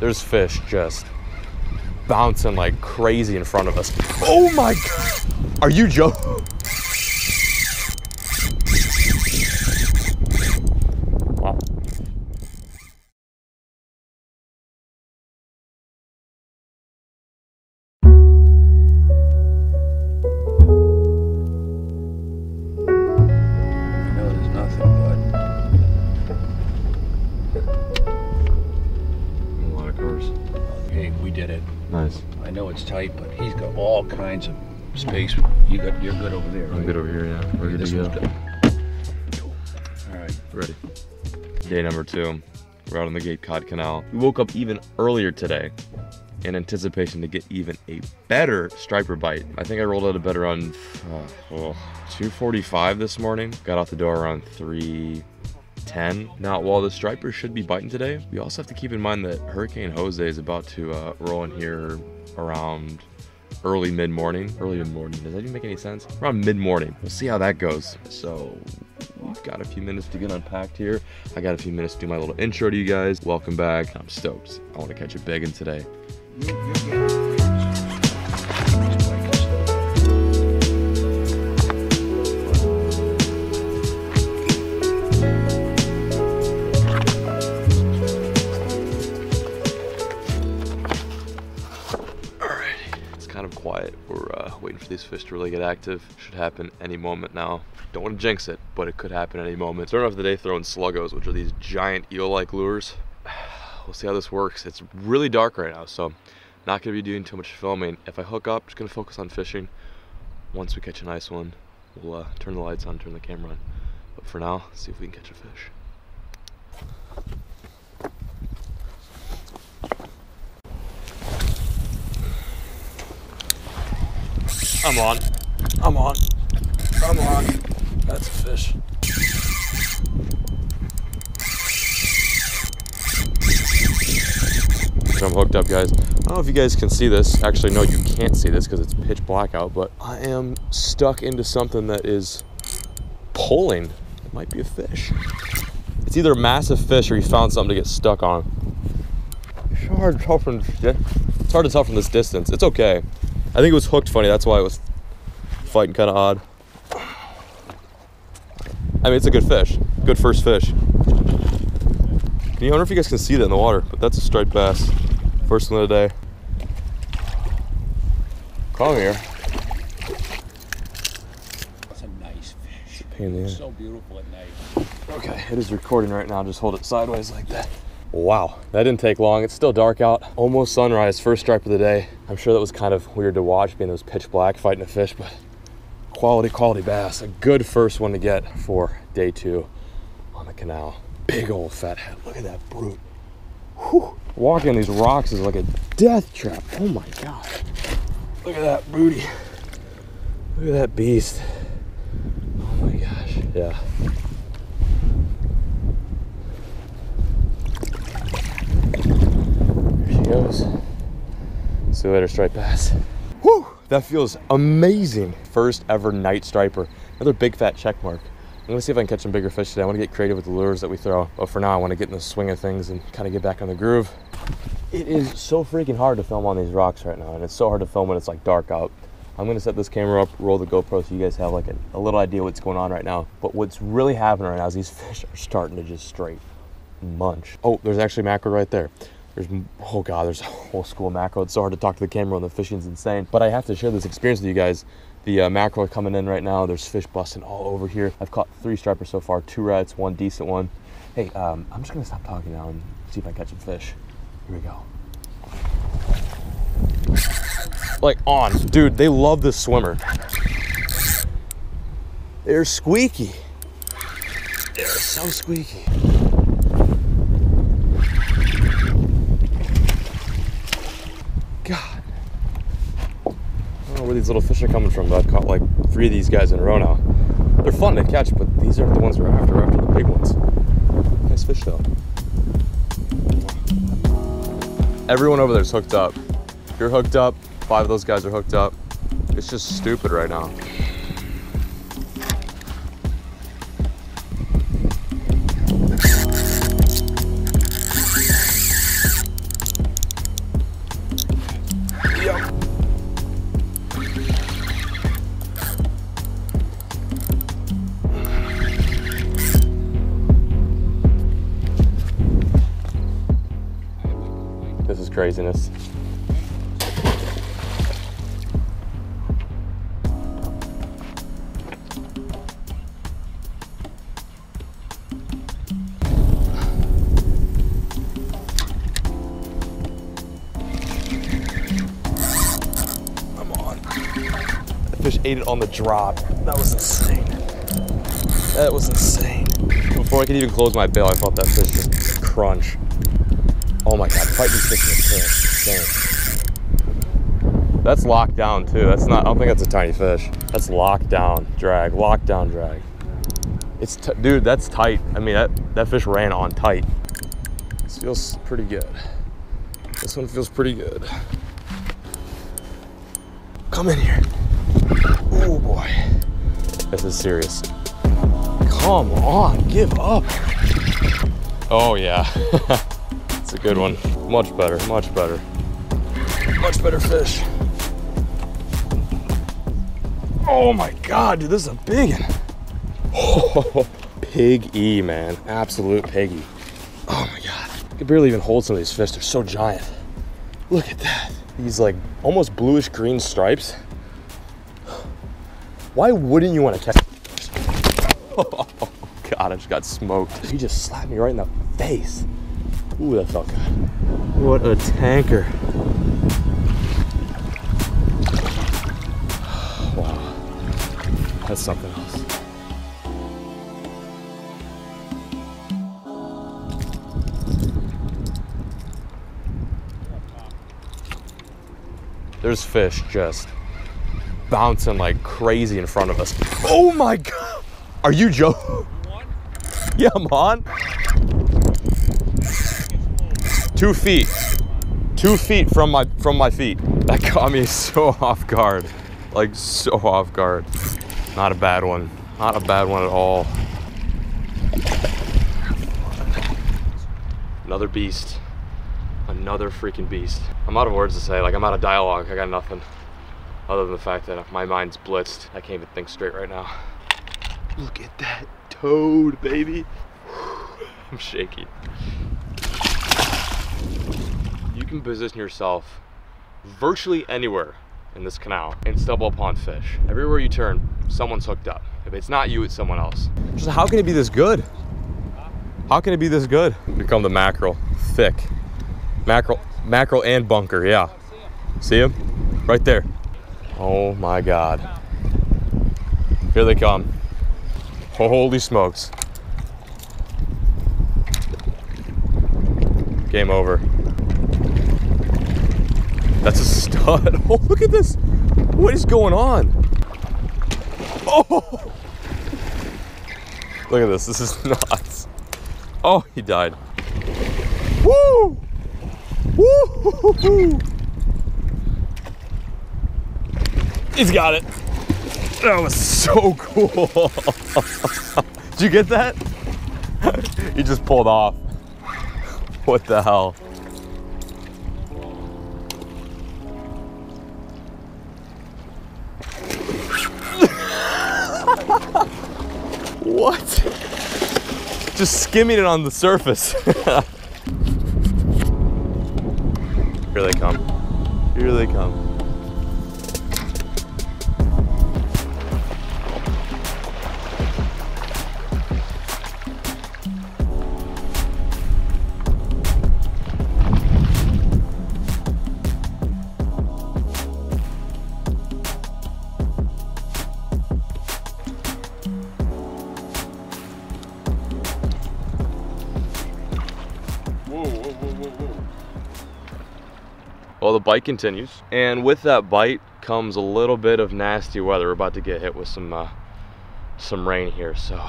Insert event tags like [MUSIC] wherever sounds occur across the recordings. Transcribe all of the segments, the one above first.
There's fish just bouncing like crazy in front of us. Oh my God. Are you joking? Space. You got, you're good over there, right? I'm good over here, yeah. We're good This to one's go. good. All right. Ready. Day number two. We're out on the Cape Cod Canal. We woke up even earlier today in anticipation to get even a better striper bite. I think I rolled out of bed around uh, oh, 2.45 this morning. Got out the door around 3.10. Now, while the striper should be biting today, we also have to keep in mind that Hurricane Jose is about to uh, roll in here around early mid morning. Early mid morning. Does that even make any sense? Around mid morning. We'll see how that goes. So we've got a few minutes to get unpacked here. I got a few minutes to do my little intro to you guys. Welcome back. I'm stoked. I want to catch a big one today. Waiting for these fish to really get active. Should happen any moment now. Don't want to jinx it, but it could happen any moment. Starting off the day throwing sluggos, which are these giant eel-like lures. [SIGHS] We'll see how this works. It's really dark right now, so not gonna be doing too much filming. If I hook up, just gonna focus on fishing. Once we catch a nice one, we'll uh, turn the lights on, turn the camera on. But for now, see if we can catch a fish. I'm on. I'm on. I'm on. That's a fish. I'm hooked up, guys. I don't know if you guys can see this. Actually, no, you can't see this because it's pitch black out, but I am stuck into something that is pulling. It might be a fish. It's either a massive fish or you found something to get stuck on. It's hard to tell from, it's hard to tell from this distance. It's okay. I think it was hooked funny. That's why it was fighting kind of odd. I mean, it's a good fish. Good first fish. Can you I wonder if you guys can see that in the water? But that's a striped bass. First one of the day. Come here. It's a nice fish. Pain in the. So beautiful at night. Okay, it is recording right now. Just hold it sideways like that. Wow, that didn't take long. It's still dark out. Almost sunrise, first stripe of the day. I'm sure that was kind of weird to watch being those pitch black fighting a fish, but quality, quality bass. A good first one to get for day two on the canal. Big old fat head. Look at that brute. Whew. Walking on these rocks is like a death trap. Oh my god. Look at that booty. Look at that beast. Oh my gosh. Yeah. There she goes. See you later, striped bass. Whew, that feels amazing. First ever night striper. Another big fat check mark. I'm gonna see if I can catch some bigger fish today. I wanna get creative with the lures that we throw. But for now, I wanna get in the swing of things and kind of get back on the groove. It is so freaking hard to film on these rocks right now, and it's so hard to film when it's like dark out. I'm gonna set this camera up, roll the GoPro so you guys have like a, a little idea what's going on right now. But what's really happening right now is these [LAUGHS] fish are starting to just straight munch. Oh, there's actually mackerel right there. There's, oh God, there's a whole school of mackerel. It's so hard to talk to the camera when the fishing's insane. But I have to share this experience with you guys. The uh, mackerel are coming in right now. There's fish busting all over here. I've caught three stripers so far, two reds, one decent one. Hey, um, I'm just gonna stop talking now and see if I catch some fish. Here we go. Like on, dude, they love this swimmer. They're squeaky. They're so squeaky. God. I don't know where these little fish are coming from, but I've caught like three of these guys in a row now. They're fun to catch, but these aren't the ones we're after. We're after the big ones. Nice fish though. Everyone over there's hooked up. You're hooked up, five of those guys are hooked up. It's just stupid right now. Craziness. Come on. That fish ate it on the drop. That was insane. That was insane. Before I could even close my bill, I felt that fish just crunch. Oh my god, fight these fish. That's locked down too. That's not, I don't think that's a tiny fish. That's locked down drag, locked down drag. It's, dude, that's tight. I mean, that, that fish ran on tight. This feels pretty good. This one feels pretty good. Come in here. Oh boy. This is serious. Come on, give up. Oh yeah. [LAUGHS] a good one. Much better, much better. Much better fish. Oh my god, dude, this is a big one. Oh, [LAUGHS] pig E, man. Absolute piggy. Oh my god. I can barely even hold some of these fish. They're so giant. Look at that. These like almost bluish green stripes. Why wouldn't you want to catch? [LAUGHS] Oh God, I just got smoked. He just slapped me right in the face. Ooh, that felt good. What a tanker. [SIGHS] Wow, that's something else. There's fish just bouncing like crazy in front of us. Oh my god! Are you Joe? Yeah, I'm on. Two feet. Two feet from my from my feet. That caught me so off guard. Like so off guard. Not a bad one. Not a bad one at all. Another beast. Another freaking beast. I'm out of words to say. Like, I'm out of dialogue. I got nothing. Other than the fact that my mind's blitzed. I can't even think straight right now. Look at that toad, baby. [SIGHS] I'm shaky. You can position yourself virtually anywhere in this canal and stumble upon fish. Everywhere you turn, someone's hooked up. If it's not you, it's someone else. Just how can it be this good? How can it be this good? Become the mackerel, thick. Mackerel, mackerel and bunker, yeah. See him? Right there. Oh my God. Here they come. Holy smokes. Game over. That's a stud. [LAUGHS] Oh, look at this. What is going on? Oh! Look at this. This is [LAUGHS] nuts. Oh, he died. Woo! Woo! He's got it. That was so [LAUGHS] cool. Did you get that? he just pulled off. What the hell? What? Just skimming it on the surface. Here they come. Here they come. Bite continues, and with that bite comes a little bit of nasty weather. We're about to get hit with some uh, some rain here, so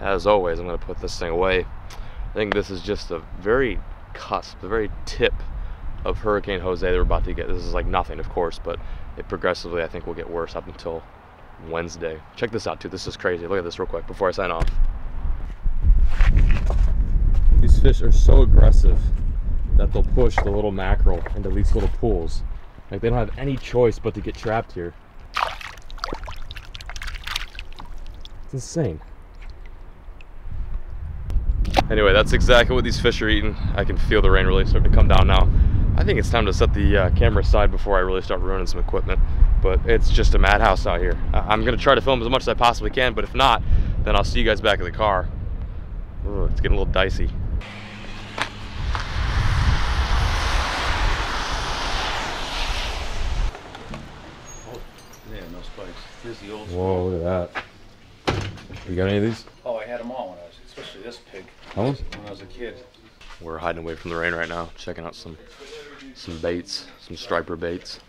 as always, I'm going to put this thing away. I think this is just a very cusp, the very tip of Hurricane Jose that we're about to get. This is like nothing, of course, but it progressively, I think, will get worse up until Wednesday. Check this out, too. This is crazy. Look at this real quick before I sign off. These fish are so aggressive that they'll push the little mackerel into these little pools. Like they don't have any choice but to get trapped here. It's insane. Anyway, that's exactly what these fish are eating. I can feel the rain really starting to come down now. I think it's time to set the uh, camera aside before I really start ruining some equipment. But it's just a madhouse out here. I- I'm gonna try to film as much as I possibly can, but if not, then I'll see you guys back in the car. Ooh, it's getting a little dicey. Yeah, no spikes. Here's the old Whoa, look at that. You got any of these? Oh, I had them all when I was, especially this pig, That one? when I was a kid. We're hiding away from the rain right now, checking out some some baits, some striper baits.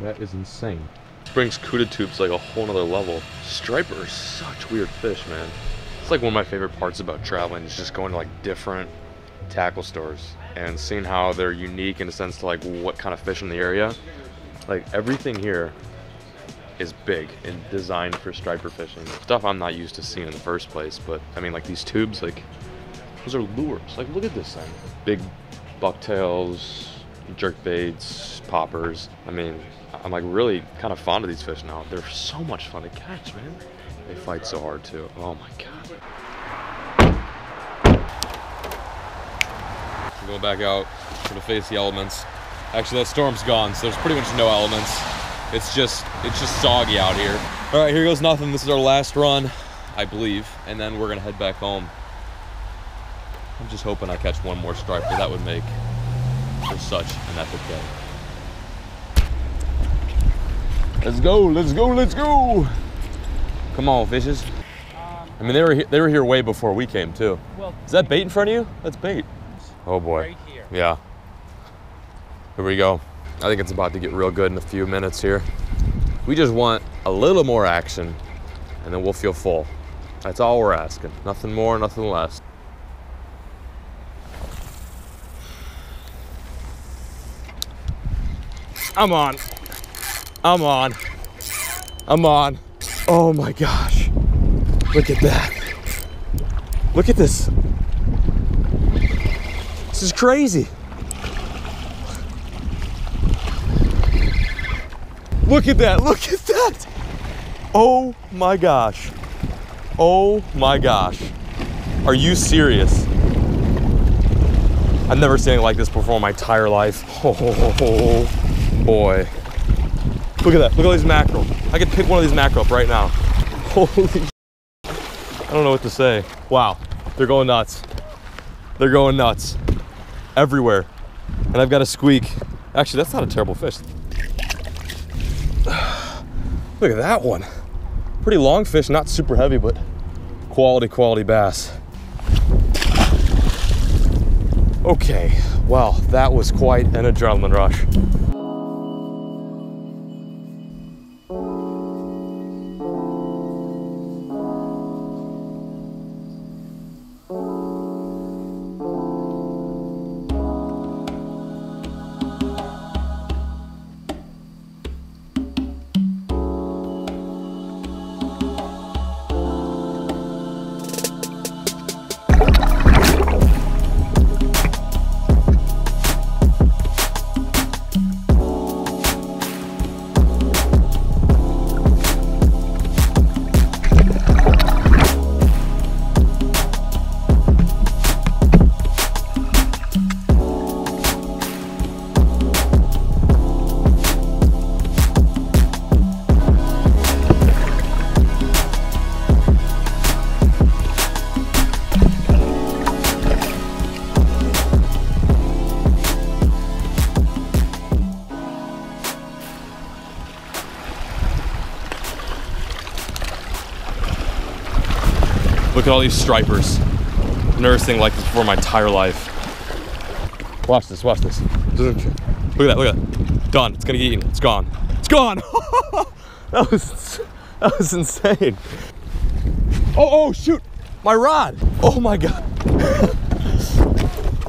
That is insane. Brings Cuda tubes like a whole nother level. Striper are such weird fish, man. It's like one of my favorite parts about traveling is just going to like different tackle stores and seeing how they're unique in a sense to like what kind of fish in the area. Like everything here is big and designed for striper fishing. Stuff I'm not used to seeing in the first place, but I mean like these tubes like those are lures. Like, look at this thing. Big bucktails, jerk baits, poppers. I mean, I'm like really kind of fond of these fish now. They're so much fun to catch, man. They fight so hard too. Oh my god. I'm going back out, gonna face the elements. Actually, that storm's gone, so there's pretty much no elements. It's just, it's just soggy out here. All right, here goes nothing. This is our last run, I believe, and then we're gonna head back home. I'm just hoping I catch one more striper. That would make for such an epic day. Let's go, let's go, let's go. Come on, fishes. I mean, they were he- they were here way before we came too. Well, Is that bait in front of you? That's bait. Oh boy. right here. Yeah. Here we go. I think it's about to get real good in a few minutes here. We just want a little more action and then we'll feel full. That's all we're asking. Nothing more, nothing less. I'm on. I'm on. I'm on. Oh my gosh. Look at that. Look at this. This is crazy. Look at that. Look at that. Oh my gosh. Oh my gosh. Are you serious? I've never seen anything like this before in my entire life. [LAUGHS] Oh boy. Look at that. Look at all these mackerel. I could pick one of these mackerel up right now. [LAUGHS] Holy I don't know what to say. Wow. They're going nuts. They're going nuts. Everywhere. And I've got a squeak. Actually, that's not a terrible fish. [SIGHS] Look at that one. Pretty long fish, not super heavy, but quality, quality bass. Okay, well, that was quite an adrenaline rush. Look at all these stripers. Seen like this before in my entire life. Watch this, watch this. Look at that, look at that. Done. It's gonna get eaten. It's gone. It's gone! [LAUGHS] that was that was insane. Oh, oh shoot! My rod! Oh my god.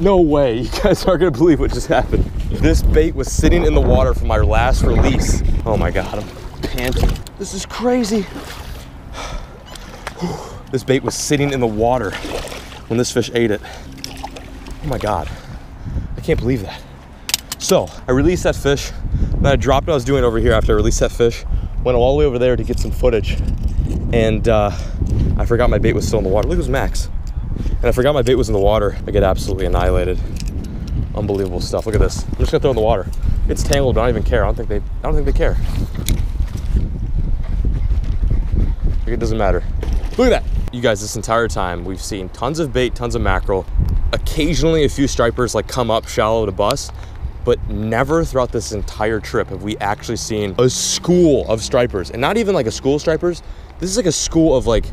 [LAUGHS] no way. You guys aren't gonna believe what just happened. This bait was sitting in the water for my last release. Oh my god, I'm panting. This is crazy. [SIGHS] This bait was sitting in the water when this fish ate it. Oh my God. I can't believe that. So I released that fish, then I dropped what I was doing over here after I released that fish, went all the way over there to get some footage, and uh, I forgot my bait was still in the water. Look, it was Max. And I forgot my bait was in the water. I get absolutely annihilated. Unbelievable stuff. Look at this. I'm just gonna throw it in the water. It's tangled, I don't even care. I don't think they I don't think they care. Like it doesn't matter. Look at that. You guys, this entire time we've seen tons of bait, tons of mackerel. Occasionally a few stripers like come up shallow to bust, but never throughout this entire trip have we actually seen a school of stripers. And not even like a school of stripers. This is like a school of like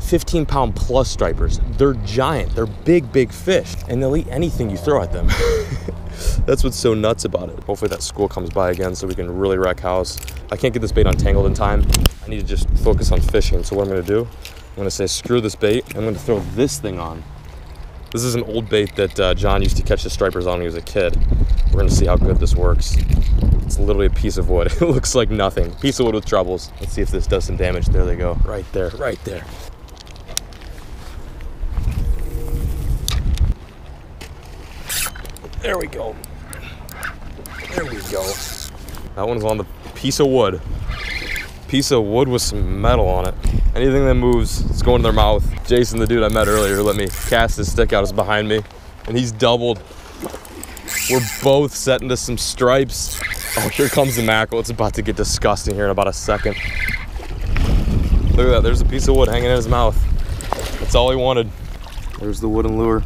15 pound plus stripers. They're giant, they're big, big fish, and they'll eat anything you throw at them. [LAUGHS] That's what's so nuts about it. Hopefully that school comes by again so we can really wreck house. I can't get this bait untangled in time. I need to just focus on fishing. So what I'm gonna do, I'm gonna say screw this bait. I'm gonna throw this thing on. This is an old bait that uh, John used to catch the stripers on when he was a kid. We're gonna see how good this works. It's literally a piece of wood. [LAUGHS] It looks like nothing. Piece of wood with troubles. Let's see if this does some damage. There they go. Right there, right there. There we go. There we go. That one's on the piece of wood. Piece of wood with some metal on it. Anything that moves, it's going to their mouth. Jason, the dude I met earlier, let me cast his stick out, is behind me, and he's doubled. We're both setting to some stripes. Oh, here comes the mackerel. It's about to get disgusting here in about a second. Look at that. There's a piece of wood hanging in his mouth. That's all he wanted. There's the wooden lure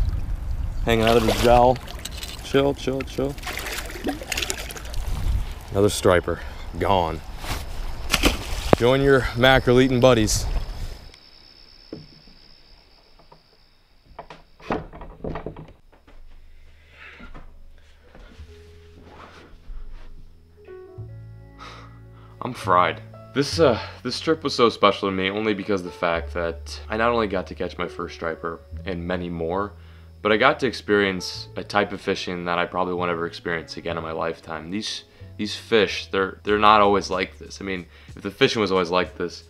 hanging out of his jowl. Chill, chill, chill. Another striper. Gone. Join your mackerel eating buddies. I'm fried. This uh this trip was so special to me only because of the fact that I not only got to catch my first striper and many more, but I got to experience a type of fishing that I probably won't ever experience again in my lifetime. These these fish, they're they're not always like this. I mean, if the fishing was always like this,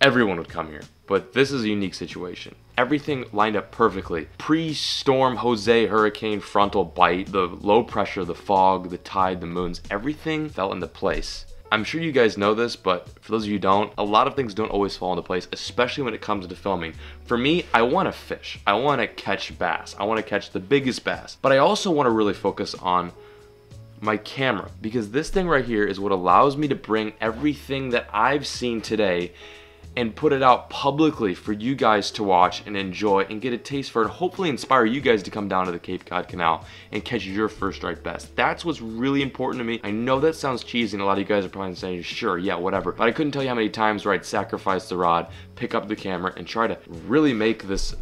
everyone would come here. But this is a unique situation. Everything lined up perfectly. Pre-storm Jose hurricane frontal bite, the low pressure, the fog, the tide, the moons, everything fell into place. I'm sure you guys know this, but for those of you who don't, a lot of things don't always fall into place, especially when it comes to filming. For me, I want to fish. I want to catch bass. I want to catch the biggest bass. But I also want to really focus on my camera because this thing right here is what allows me to bring everything that I've seen today and put it out publicly for you guys to watch and enjoy and get a taste for it. Hopefully inspire you guys to come down to the Cape Cod Canal and catch your first striped bass. That's what's really important to me. I know that sounds cheesy and a lot of you guys are probably saying, sure, yeah, whatever. But I couldn't tell you how many times where I'd sacrifice the rod, pick up the camera, and try to really make this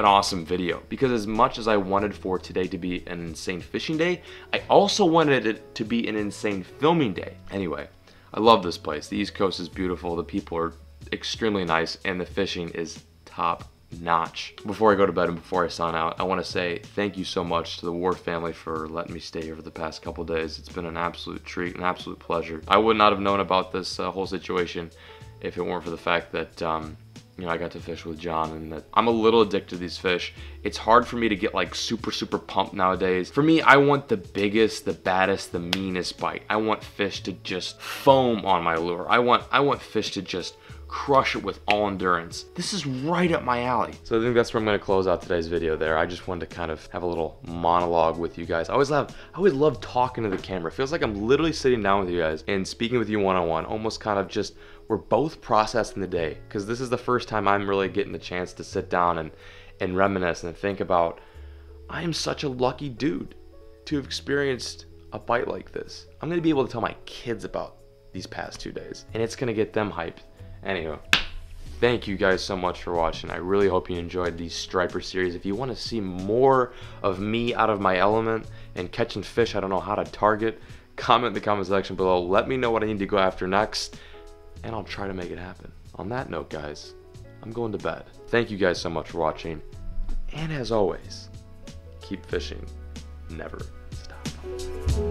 an awesome video because as much as I wanted for today to be an insane fishing day, I also wanted it to be an insane filming day. Anyway, I love this place. The East Coast is beautiful. The people are extremely nice and the fishing is top notch. Before I go to bed and before I sign out, I want to say thank you so much to the Ward family for letting me stay here for the past couple days. It's been an absolute treat, an absolute pleasure. I would not have known about this uh, whole situation if it weren't for the fact that um, you know, I got to fish with John and that I'm a little addicted to these fish. It's hard for me to get like super, super pumped nowadays. For me, I want the biggest, the baddest, the meanest bite. I want fish to just foam on my lure. I want, I want fish to just crush it with all endurance. This is right up my alley. So I think that's where I'm gonna close out today's video there. I just wanted to kind of have a little monologue with you guys. I always love, I always love talking to the camera. It feels like I'm literally sitting down with you guys and speaking with you one-on-one, -on -one, almost kind of just, we're both processing the day. Cause this is the first time I'm really getting the chance to sit down and, and reminisce and think about, I am such a lucky dude to have experienced a bite like this. I'm gonna be able to tell my kids about these past two days and it's gonna get them hyped Anyway, thank you guys so much for watching. I really hope you enjoyed these Striper series. If you want to see more of me out of my element and catching fish I don't know how to target, comment in the comment section below. Let me know what I need to go after next, and I'll try to make it happen. On that note, guys, I'm going to bed. Thank you guys so much for watching, and as always, keep fishing. Never stop.